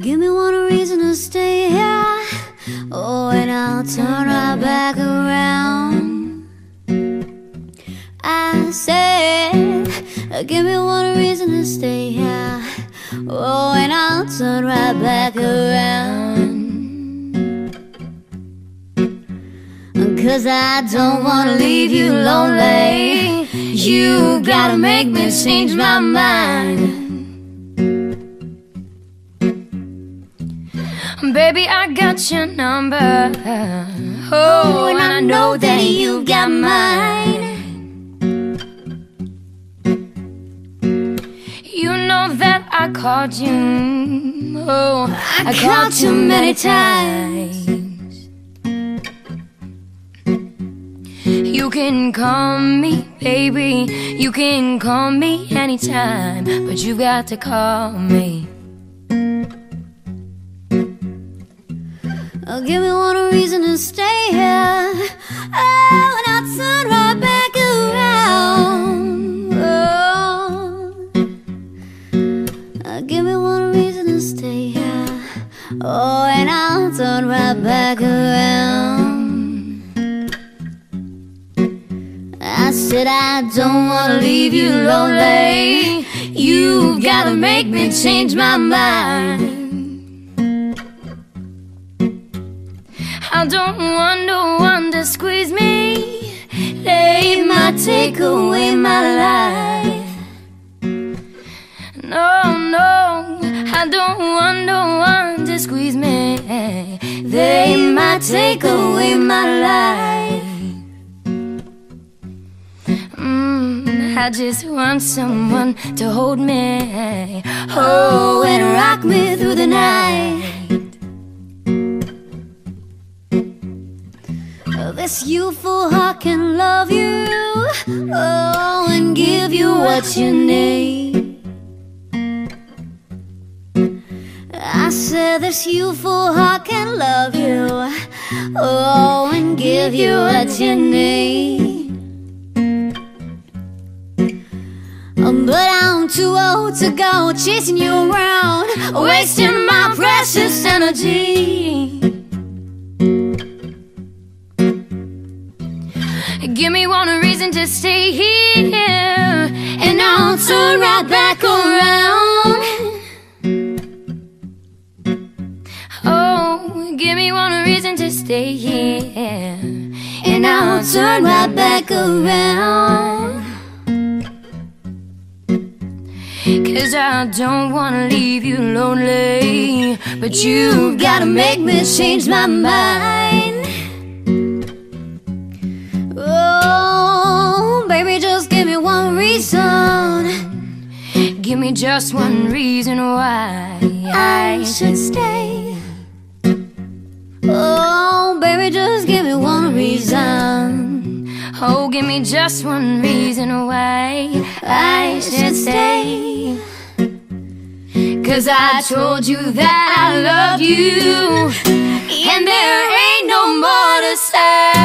Give me one reason to stay here. Oh, and I'll turn right back around. I said, give me one reason to stay here. Oh, and I'll turn right back around. Cause I don't wanna leave you lonely. You gotta make me change my mind. Baby, I got your number. Oh, and I know that you got mine. You know that I called you. Oh, I, I called too many times. You can call me, baby. You can call me anytime, but you got to call me. Oh, give me one reason to stay here. Oh, and I'll turn right back around. Oh, give me one reason to stay here. Oh, and I'll turn right back around. I said I don't wanna leave you lonely. You gotta make me change my mind. I don't want no one to squeeze me. They might take away my life. No, no, I don't want no one to squeeze me. They might take away my life. Mm, I just want someone to hold me. Oh, and rock me through the night. This youthful heart can love you, oh, and give you what you need. I said this youthful heart can love you, oh, and give you what you need. Um, but I'm too old to go chasing you around, wasting my precious energy. Give me one reason to stay here, and I'll turn right back around. Oh, give me one reason to stay here, and I'll turn right back around. Cause I don't wanna leave you lonely, but you gotta make me change my mind. Me just one reason why I should stay. Oh, baby, just give me one reason. Oh, give me just one reason why I should stay. Cause I told you that I love you, and there ain't no more to say.